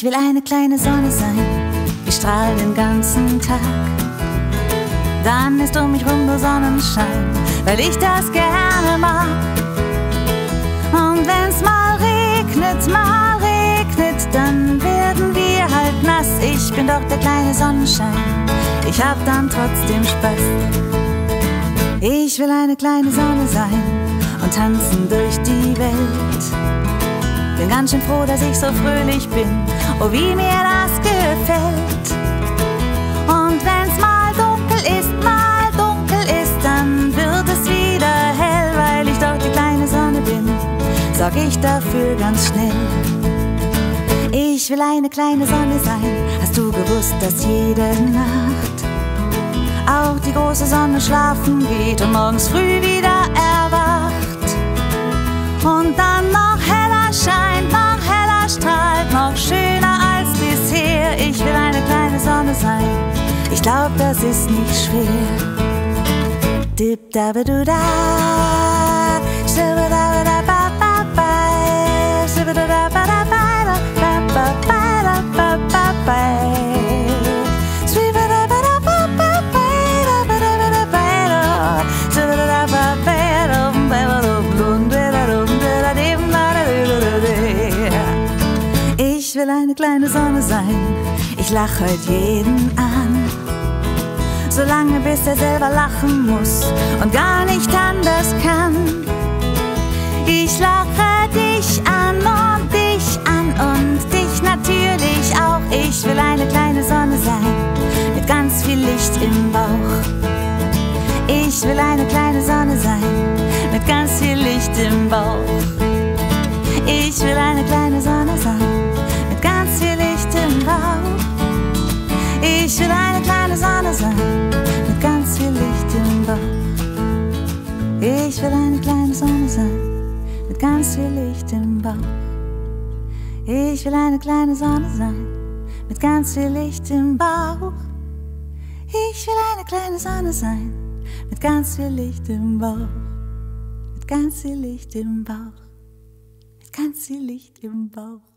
Ich will eine kleine Sonne sein, ich strahl den ganzen Tag. Dann ist um mich rum nur Sonnenschein, weil ich das gerne mag. Und wenn's mal regnet, mal regnet, dann werden wir halt nass. Ich bin doch der kleine Sonnenschein, ich hab dann trotzdem Spaß. Ich will eine kleine Sonne sein und tanzen durch die Welt. Bin ganz schön froh, dass ich so fröhlich bin. Oh, wie mir das gefällt. Und wenn's mal dunkel ist, mal dunkel ist, dann wird es wieder hell, weil ich doch die kleine Sonne bin. Sorg ich dafür ganz schnell. Ich will eine kleine Sonne sein. Hast du gewusst, dass jede Nacht auch die große Sonne schlafen geht und morgens früh wieder erwacht? Sein. Ich glaub, das ist nicht schwer. Dip da ba du da, shibba da ba da ba ba ba, shibba da da ba da ba da ba ba ba da ba ba ba. will eine kleine Sonne sein. Ich lach heute jeden an. Solange bis er selber lachen muss und gar nicht anders kann. Ich lache dich an und dich an und dich natürlich auch. Ich will eine kleine Sonne sein mit ganz viel Licht im Bauch. Ich will eine kleine Sonne sein mit ganz viel Licht im Bauch. Ich will ganz viel Licht im Bauch. Ich will eine kleine Sonne sein, mit ganz viel Licht im Bauch. Ich will eine kleine Sonne sein, mit ganz viel Licht im Bauch. Mit ganz viel Licht im Bauch. Mit ganz viel Licht im Bauch.